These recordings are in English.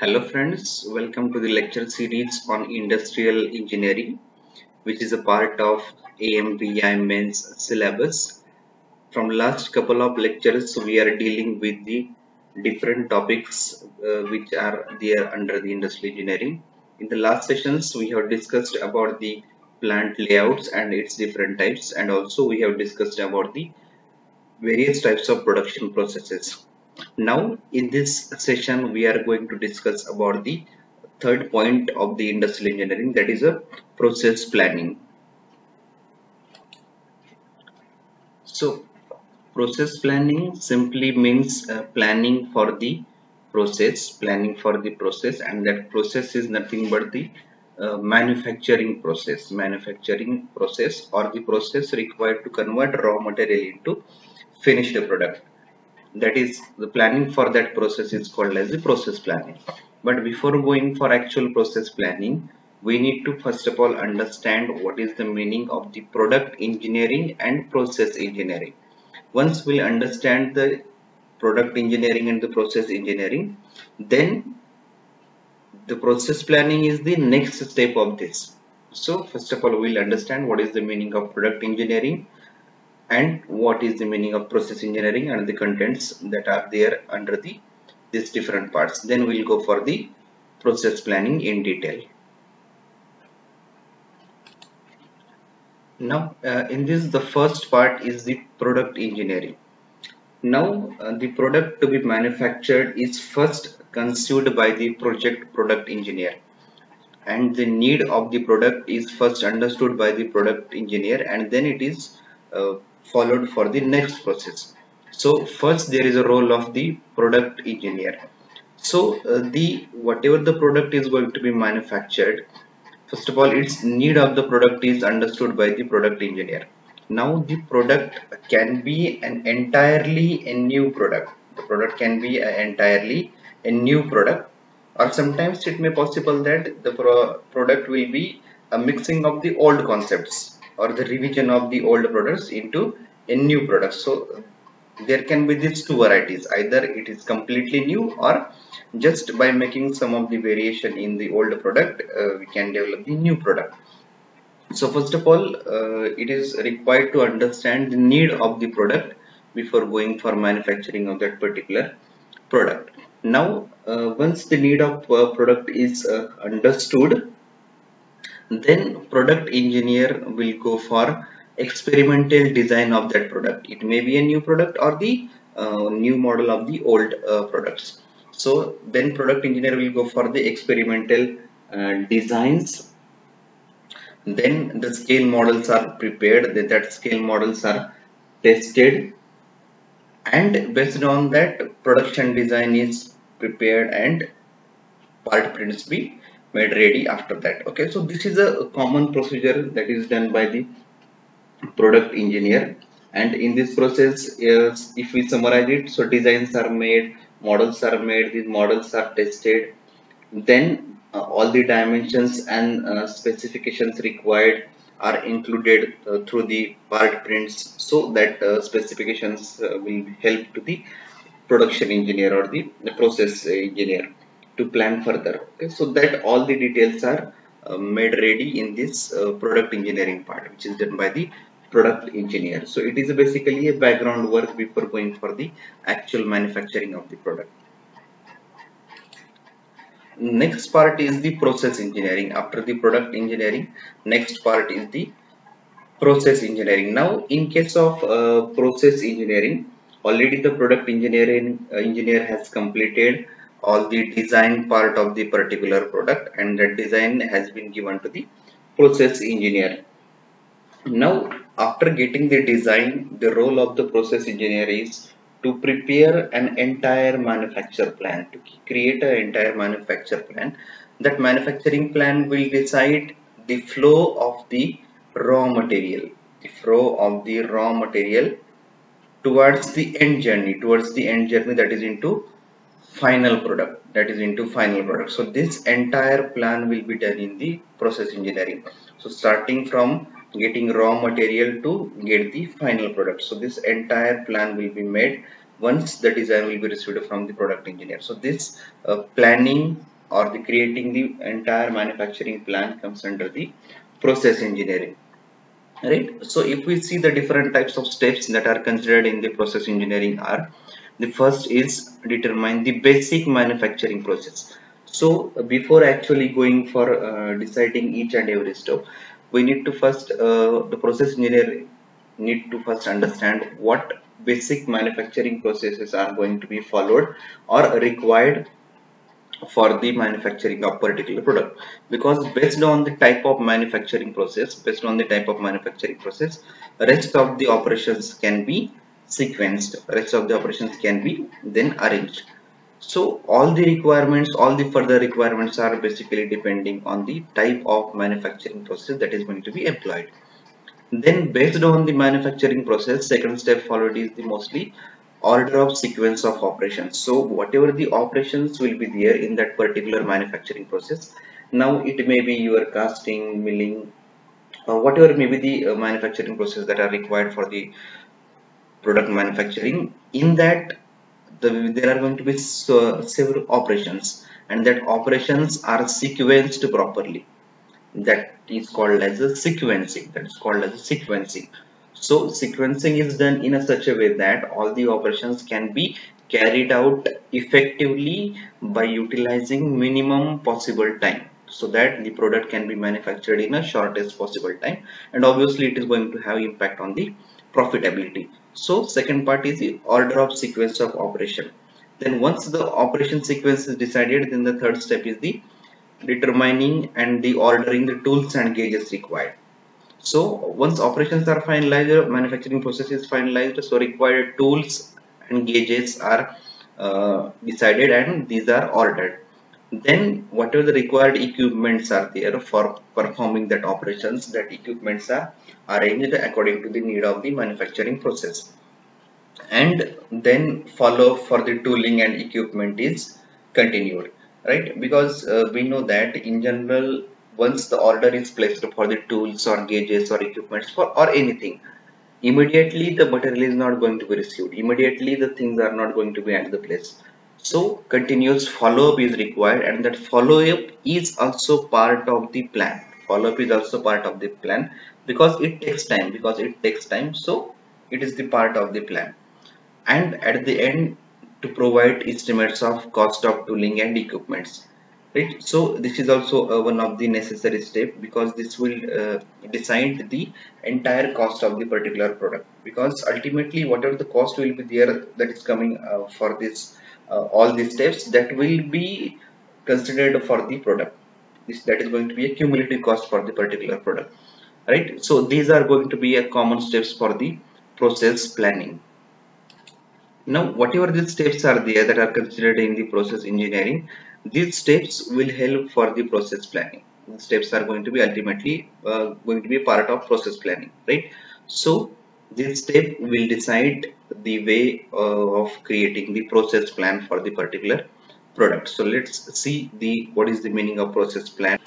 Hello friends, welcome to the lecture series on industrial engineering which is a part of AMVI mains syllabus. From last couple of lectures we are dealing with the different topics uh, which are there under the industrial engineering. In the last sessions we have discussed about the plant layouts and its different types and also we have discussed about the various types of production processes now in this session we are going to discuss about the third point of the industrial engineering that is a process planning. So process planning simply means uh, planning for the process planning for the process and that process is nothing but the uh, manufacturing process. Manufacturing process or the process required to convert raw material into finished product that is the planning for that process is called as the process planning. But before going for actual process planning we need to first of all understand what is the meaning of the product engineering and process engineering. Once we understand the product engineering and the process engineering then the process planning is the next step of this. So first of all we'll understand what is the meaning of product engineering and what is the meaning of process engineering and the contents that are there under the these different parts. Then we'll go for the process planning in detail. Now uh, in this the first part is the product engineering. Now uh, the product to be manufactured is first conceived by the project product engineer. And the need of the product is first understood by the product engineer and then it is uh, followed for the next process. So first there is a role of the product engineer. So uh, the whatever the product is going to be manufactured first of all its need of the product is understood by the product engineer. Now the product can be an entirely a new product. The product can be a entirely a new product. Or sometimes it may possible that the pro product will be a mixing of the old concepts or the revision of the old products into a new product. So there can be these two varieties. Either it is completely new or just by making some of the variation in the old product uh, we can develop the new product. So first of all uh, it is required to understand the need of the product before going for manufacturing of that particular product. Now uh, once the need of uh, product is uh, understood then product engineer will go for experimental design of that product. It may be a new product or the uh, new model of the old uh, products. So then product engineer will go for the experimental uh, designs. Then the scale models are prepared that, that scale models are tested. And based on that production design is prepared and part prints be made ready after that okay? So this is a common procedure that is done by the product engineer. And in this process yes, if we summarize it so designs are made models are made these models are tested. Then uh, all the dimensions and uh, specifications required are included uh, through the part prints so that uh, specifications uh, will help to the production engineer or the, the process engineer to plan further okay? So that all the details are uh, made ready in this product engineering part which is done by the product engineer. So it is basically a background work before going for the actual manufacturing of the product. Next part is the process engineering. After the product engineering next part is the process engineering. Now in case of uh, process engineering already the product engineering uh, engineer has completed all the design part of the particular product and that design has been given to the process engineer now after getting the design, the role of the process engineer is to prepare an entire manufacture plan, to create an entire manufacture plan. That manufacturing plan will decide the flow of the raw material, the flow of the raw material towards the end journey, towards the end journey that is into final product, that is into final product. So this entire plan will be done in the process engineering. So starting from getting raw material to get the final product so this entire plan will be made once the design will be received from the product engineer so this uh, planning or the creating the entire manufacturing plan comes under the process engineering right so if we see the different types of steps that are considered in the process engineering are the first is determine the basic manufacturing process. So before actually going for uh, deciding each and every step we need to first uh, the process engineer need to first understand what basic manufacturing processes are going to be followed or required for the manufacturing of particular product. Because based on the type of manufacturing process based on the type of manufacturing process rest of the operations can be sequenced rest of the operations can be then arranged. So all the requirements all the further requirements are basically depending on the type of manufacturing process that is going to be employed. Then based on the manufacturing process second step followed is the mostly order of sequence of operations. So whatever the operations will be there in that particular manufacturing process now it may be your casting milling uh, whatever may be the uh, manufacturing process that are required for the product manufacturing. In that the, there are going to be so, several operations and that operations are sequenced properly. That is called as a sequencing. That is called as a sequencing. So sequencing is done in a such a way that all the operations can be carried out effectively by utilizing minimum possible time so that the product can be manufactured in a shortest possible time. And obviously it is going to have impact on the profitability so second part is the order of sequence of operation. Then once the operation sequence is decided then the third step is the determining and the ordering the tools and gauges required. So once operations are finalized manufacturing process is finalized so required tools and gauges are uh, decided and these are ordered then whatever the required equipments are there for performing that operations that equipments are arranged according to the need of the manufacturing process. And then follow for the tooling and equipment is continued right? Because uh, we know that in general once the order is placed for the tools or gauges or equipments for or anything immediately the material is not going to be received. Immediately the things are not going to be at the place so continuous follow-up is required and that follow-up is also part of the plan. Follow-up is also part of the plan because it takes time because it takes time. So it is the part of the plan. And at the end to provide estimates of cost of tooling and equipments right? So this is also uh, one of the necessary step because this will uh, decide the entire cost of the particular product. Because ultimately whatever the cost will be there that is coming uh, for this all these steps that will be considered for the product. This that is going to be a cumulative cost for the particular product right? So these are going to be a common steps for the process planning. Now whatever these steps are there that are considered in the process engineering these steps will help for the process planning. The steps are going to be ultimately uh, going to be part of process planning right? So this step will decide the way uh, of creating the process plan for the particular product. So let's see the what is the meaning of process plan.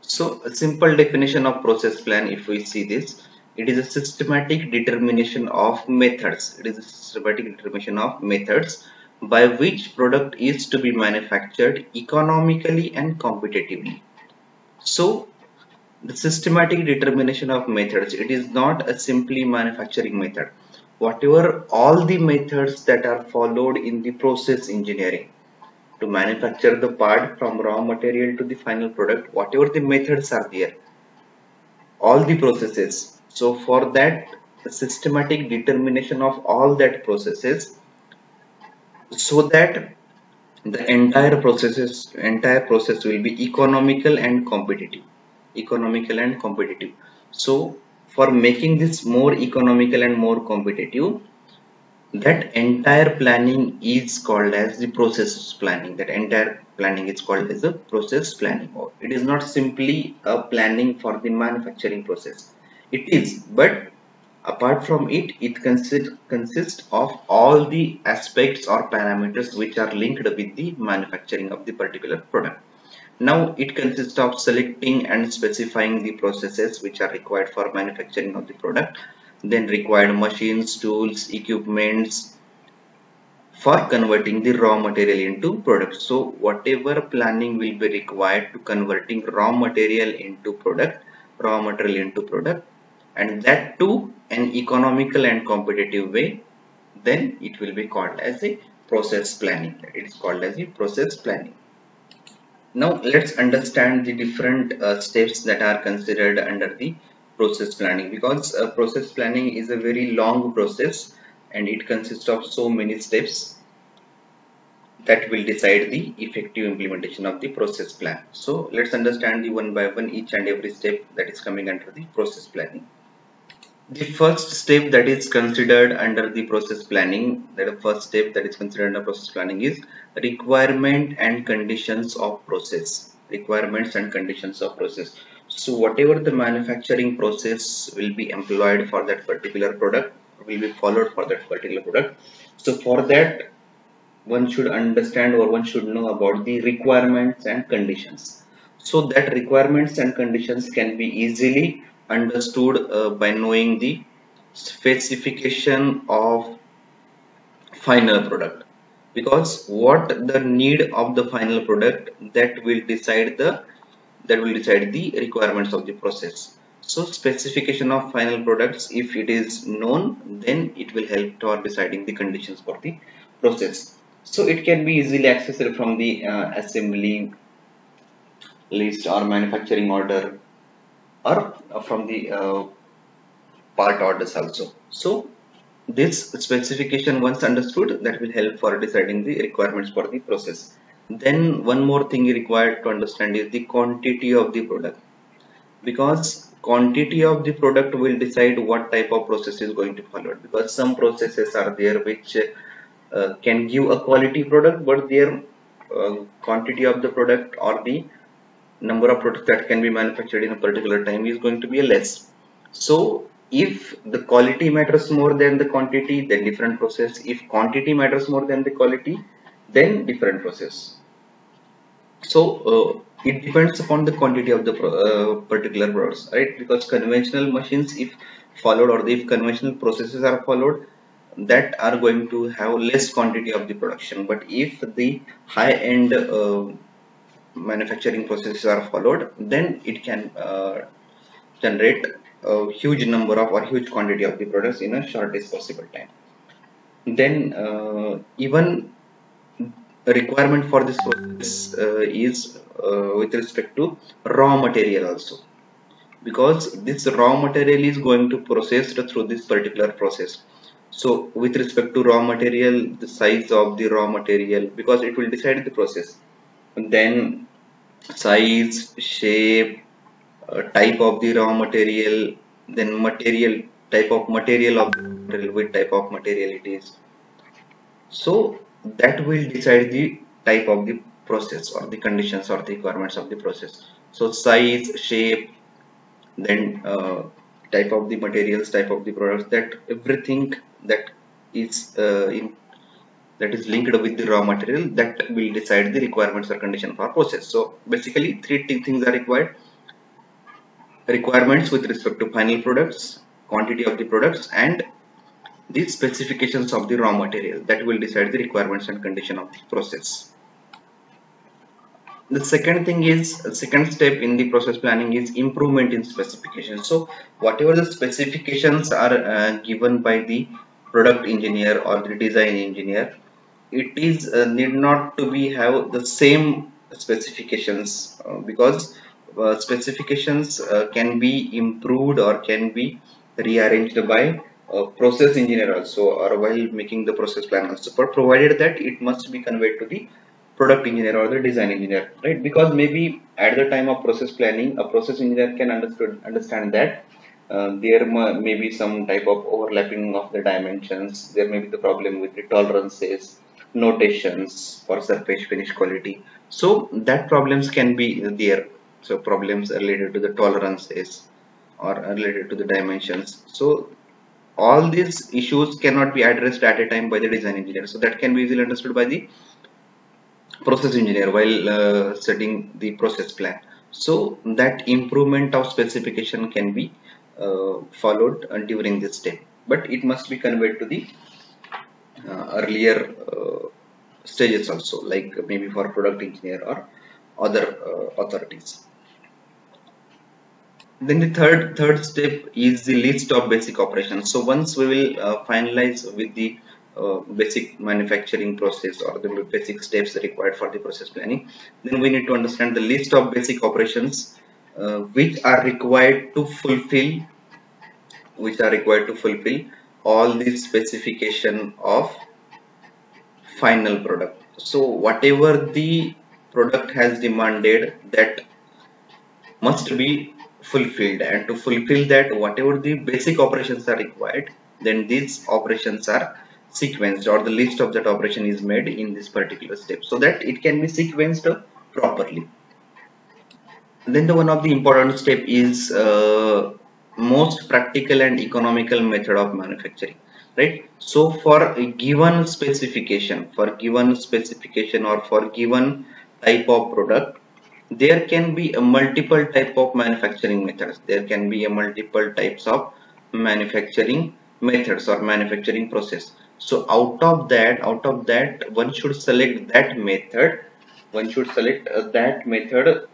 So a simple definition of process plan if we see this it is a systematic determination of methods. It is a systematic determination of methods by which product is to be manufactured economically and competitively. So the systematic determination of methods. It is not a simply manufacturing method. Whatever all the methods that are followed in the process engineering to manufacture the part from raw material to the final product whatever the methods are there all the processes. So for that systematic determination of all that processes so that the entire processes entire process will be economical and competitive economical and competitive. So for making this more economical and more competitive that entire planning is called as the process planning. That entire planning is called as a process planning. It is not simply a planning for the manufacturing process. It is but apart from it it consist, consists of all the aspects or parameters which are linked with the manufacturing of the particular product now it consists of selecting and specifying the processes which are required for manufacturing of the product then required machines tools equipments for converting the raw material into product. So whatever planning will be required to converting raw material into product raw material into product and that too an economical and competitive way then it will be called as a process planning. It is called as a process planning now let's understand the different uh, steps that are considered under the process planning because uh, process planning is a very long process and it consists of so many steps that will decide the effective implementation of the process plan. So let's understand the one by one each and every step that is coming under the process planning. The first step that is considered under the process planning, that the first step that is considered under process planning is requirement and conditions of process. Requirements and conditions of process. So whatever the manufacturing process will be employed for that particular product will be followed for that particular product. So for that one should understand or one should know about the requirements and conditions. So that requirements and conditions can be easily understood uh, by knowing the specification of final product. Because what the need of the final product that will decide the that will decide the requirements of the process. So specification of final products if it is known then it will help toward deciding the conditions for the process. So it can be easily accessed from the uh, assembly list or manufacturing order or from the uh, part orders also. So this specification once understood that will help for deciding the requirements for the process. Then one more thing required to understand is the quantity of the product. Because quantity of the product will decide what type of process is going to follow. Because some processes are there which uh, can give a quality product but their uh, quantity of the product or the number of products that can be manufactured in a particular time is going to be less. So if the quality matters more than the quantity then different process. If quantity matters more than the quality then different process. So uh, it depends upon the quantity of the uh, particular products right? Because conventional machines if followed or if conventional processes are followed that are going to have less quantity of the production. But if the high-end uh, manufacturing processes are followed then it can uh, generate a huge number of or huge quantity of the products in a shortest possible time. Then uh, even requirement for this process uh, is uh, with respect to raw material also. Because this raw material is going to process through this particular process. So with respect to raw material the size of the raw material because it will decide the process. Then size shape uh, type of the raw material then material type of material of material which type of material it is. So that will decide the type of the process or the conditions or the requirements of the process. So size shape then uh, type of the materials type of the products that everything that is uh, in that is linked with the raw material that will decide the requirements or condition for process. So basically three things are required. Requirements with respect to final products quantity of the products and the specifications of the raw material that will decide the requirements and condition of the process. The second thing is second step in the process planning is improvement in specifications. So whatever the specifications are uh, given by the product engineer or the design engineer it is uh, need not to be have the same specifications uh, because uh, specifications uh, can be improved or can be rearranged by process engineer also or while making the process plan also. But provided that it must be conveyed to the product engineer or the design engineer right? Because maybe at the time of process planning a process engineer can understood understand that uh, there may be some type of overlapping of the dimensions there may be the problem with the tolerances notations for surface finish quality. So that problems can be there. So problems related to the tolerances or related to the dimensions. So all these issues cannot be addressed at a time by the design engineer. So that can be easily understood by the process engineer while uh, setting the process plan. So that improvement of specification can be uh, followed during this step. But it must be conveyed to the earlier uh, stages also like maybe for product engineer or other uh, authorities. Then the third third step is the list of basic operations so once we will uh, finalize with the uh, basic manufacturing process or the basic steps required for the process planning then we need to understand the list of basic operations uh, which are required to fulfill which are required to fulfill all the specification of final product. So whatever the product has demanded that must be fulfilled and to fulfill that whatever the basic operations are required then these operations are sequenced or the list of that operation is made in this particular step so that it can be sequenced properly. Then the one of the important step is uh, most practical and economical method of manufacturing right? So for a given specification for given specification or for given type of product there can be a multiple type of manufacturing methods. There can be a multiple types of manufacturing methods or manufacturing process. So out of that out of that one should select that method one should select uh, that method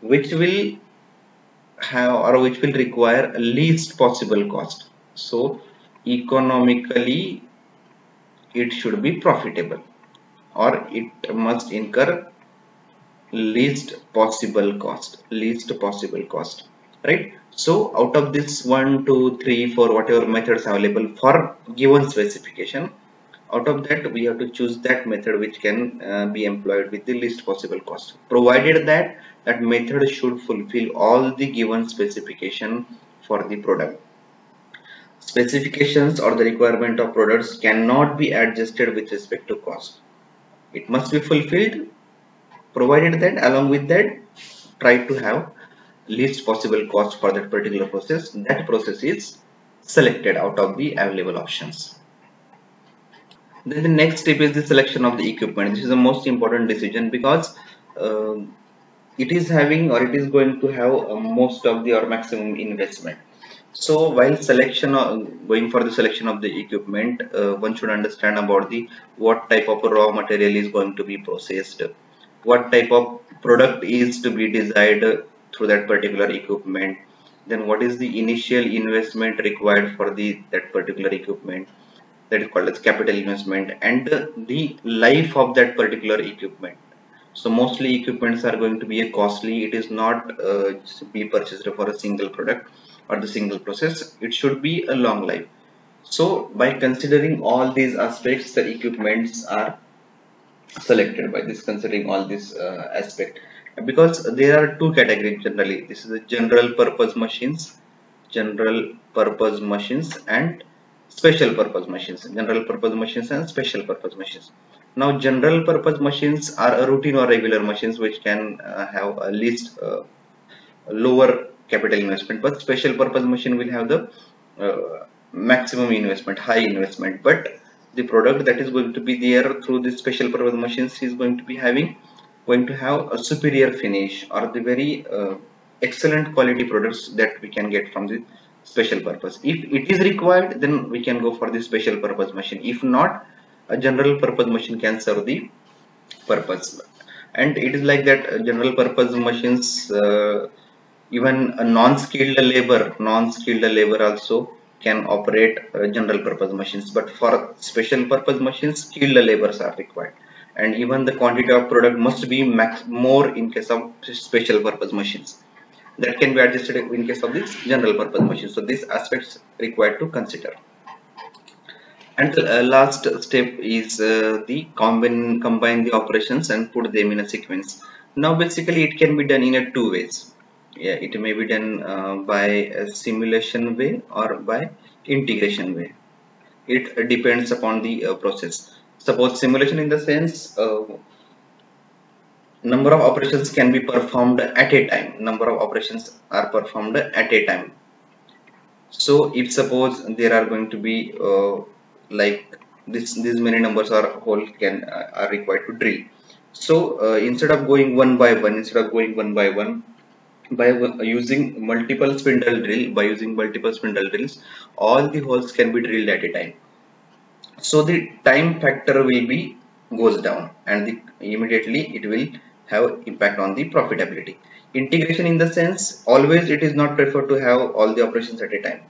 which will have or which will require least possible cost. So economically it should be profitable or it must incur least possible cost least possible cost right? So out of this one two three four whatever methods available for given specification out of that we have to choose that method which can uh, be employed with the least possible cost. Provided that that method should fulfill all the given specification for the product. Specifications or the requirement of products cannot be adjusted with respect to cost. It must be fulfilled provided that along with that try to have least possible cost for that particular process. That process is selected out of the available options. Then the next step is the selection of the equipment. This is the most important decision because uh, it is having or it is going to have uh, most of the or maximum investment. So while selection of, going for the selection of the equipment uh, one should understand about the what type of raw material is going to be processed. What type of product is to be desired through that particular equipment. Then what is the initial investment required for the that particular equipment? That is called as capital investment and the life of that particular equipment so mostly equipments are going to be a costly it is not uh, be purchased for a single product or the single process. It should be a long life. So by considering all these aspects the equipments are selected by this considering all this uh, aspect. Because there are two categories generally. This is a general purpose machines general purpose machines and special purpose machines. General purpose machines and special purpose machines now general purpose machines are a routine or regular machines which can uh, have a least uh, lower capital investment but special purpose machine will have the uh, maximum investment high investment. But the product that is going to be there through this special purpose machines is going to be having going to have a superior finish or the very uh, excellent quality products that we can get from the special purpose. If it is required then we can go for the special purpose machine. If not a general purpose machine can serve the purpose. And it is like that uh, general purpose machines uh, even a non-skilled labor non-skilled labor also can operate uh, general purpose machines. But for special purpose machines skilled labors are required. And even the quantity of product must be max more in case of special purpose machines. That can be adjusted in case of this general purpose machines so these aspects required to consider and the uh, last step is uh, the combine combine the operations and put them in a sequence. Now basically it can be done in a two ways. Yeah it may be done uh, by a simulation way or by integration way. It depends upon the uh, process. Suppose simulation in the sense uh, number of operations can be performed at a time. Number of operations are performed at a time. So if suppose there are going to be uh, like this these many numbers are whole can uh, are required to drill. So uh, instead of going one by one instead of going one by one by using multiple spindle drill by using multiple spindle drills all the holes can be drilled at a time. So the time factor will be goes down and the, immediately it will have impact on the profitability. Integration in the sense always it is not preferred to have all the operations at a time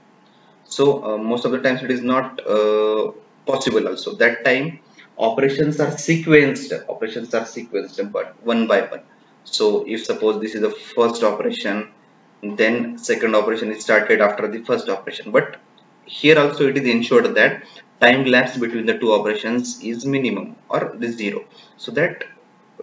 so uh, most of the times it is not uh, possible also. That time operations are sequenced. Operations are sequenced but one by one. So if suppose this is the first operation then second operation is started after the first operation. But here also it is ensured that time lapse between the two operations is minimum or the zero. So that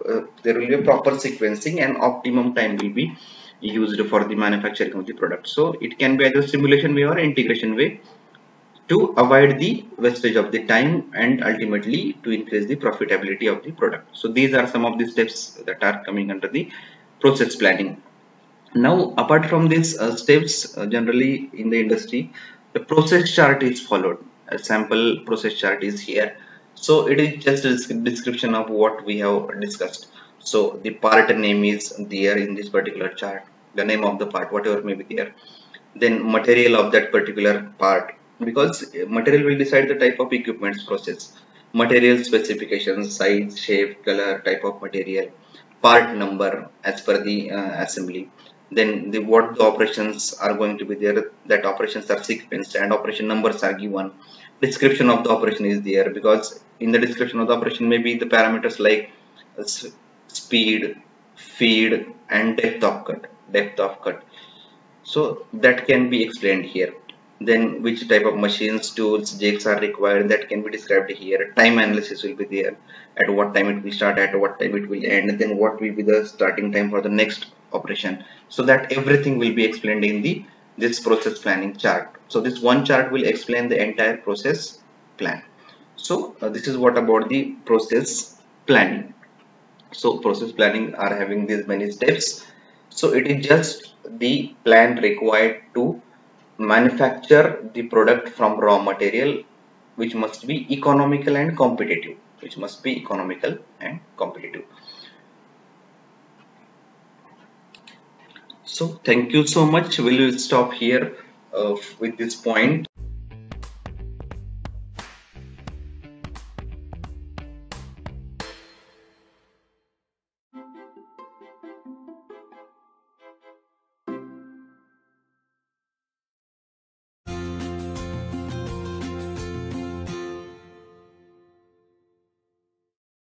uh, there will be a proper sequencing and optimum time will be used for the manufacturing of the product. So it can be either simulation way or integration way to avoid the wastage of the time and ultimately to increase the profitability of the product. So these are some of the steps that are coming under the process planning. Now apart from these uh, steps uh, generally in the industry the process chart is followed. A sample process chart is here so it is just a description of what we have discussed. So the part name is there in this particular chart. The name of the part whatever may be there. Then material of that particular part. Because material will decide the type of equipments process. Material specifications size shape color type of material. Part number as per the uh, assembly then the what the operations are going to be there that operations are sequenced and operation numbers are given. Description of the operation is there because in the description of the operation maybe the parameters like speed feed and depth of cut depth of cut. So that can be explained here. Then which type of machines tools jigs are required that can be described here. Time analysis will be there at what time it will start at what time it will end then what will be the starting time for the next operation so that everything will be explained in the this process planning chart. So this one chart will explain the entire process plan. So uh, this is what about the process planning. So process planning are having these many steps. So it is just the plan required to manufacture the product from raw material which must be economical and competitive. Which must be economical and competitive so thank you so much. We will stop here uh, with this point